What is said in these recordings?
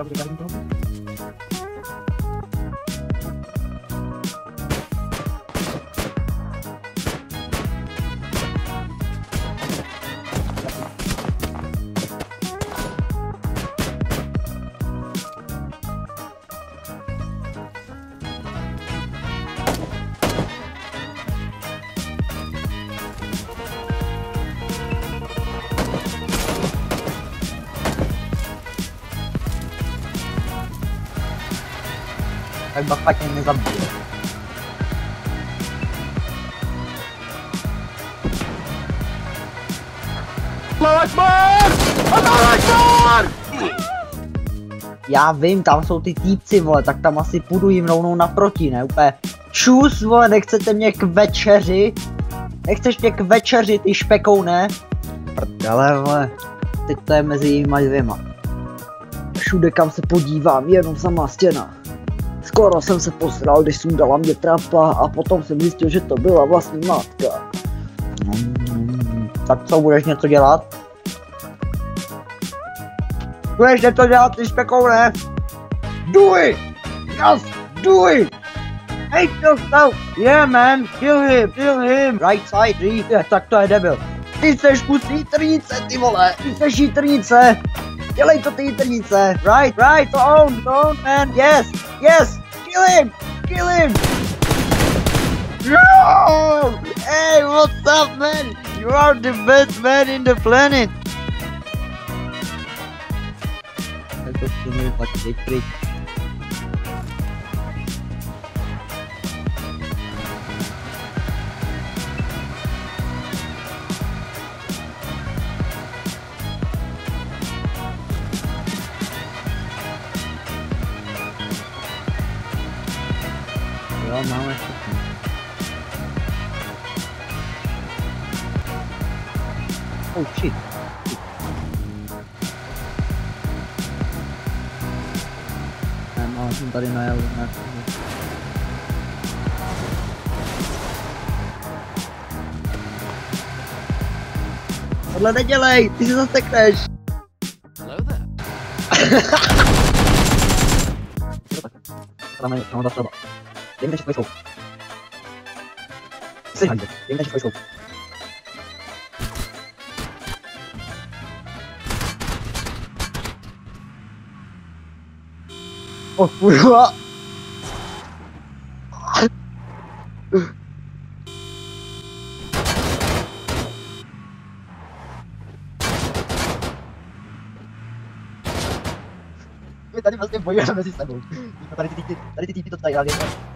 알아보기가 힘들어. Tak backpack mě nezabije. Já vím, tam jsou ty týpci, vole, tak tam asi půjdu jim rovnou naproti, ne? Úplně čus, vole, nechcete mě k večeři? Nechceš mě k večeři, ty špekoune? Prdele, vole, teď to je mezi jima dvěma. Všude, kam se podívám, jenom samá stěna. Skoro jsem se posral, když sundala mě trapa a potom jsem zjistil, že to byla vlastní matka. Mm, tak co, budeš něco dělat? Budeš něco dělat, ty špekoune? Do it! Just do it! Hate yourself! Yeah man, kill him, kill him! Right side, three. Yeah, tak to je debil. Ty seš kus jitrnice, ty vole! Ty seš jitrnice! Dělej to ty jitrnice! Right, right, to own, to own man! Yes, yes! Kill him! Kill him! No! Hey, what's up man? You are the best man in the planet! Tak to stínuji pak teď Oh, now I. Oh, shit. I'm on the denial of nothing. Tohle nedělej, ty si zasekneš. Hello there. Tam je, tam je ta 連打失敗そう。いイハイド。連打失敗そう。あ、う誰も全部やらなか？たです。誰でティーピット伝えられます？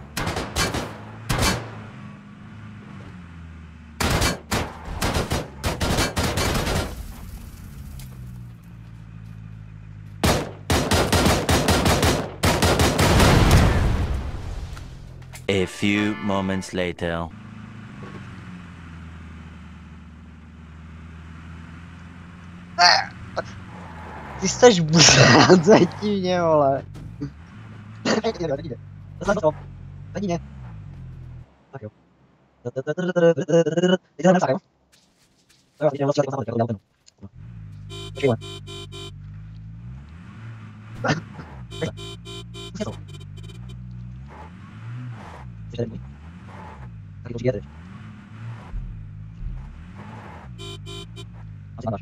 A few moments later. Ty jsteš buzán zatím, vole. Tak jo. 1. Aslında.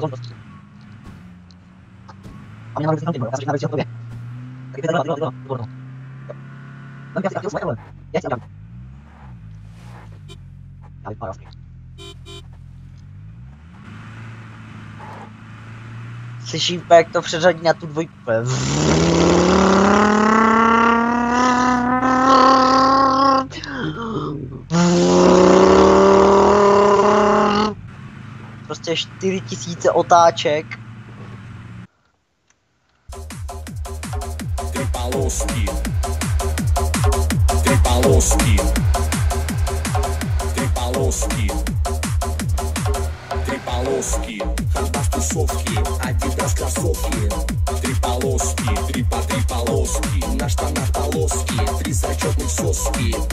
Zor. Ama yanarız sanki böyle. Aslında bir şey yapmıyor. Peki ben alıyorum, alıyorum, alıyorum. Ben bir şey yapmıyorum. Yes, adam. Jesteś to przeżegna tu dwójkę. Prostě 4000 otáček. Три полоски. Три полоски. Три полоски. Три полоски. Ходьба в тусовке. Адидас кроссовки. Три полоски. Три по три полоски. На штанах полоски. Три зачетных соски.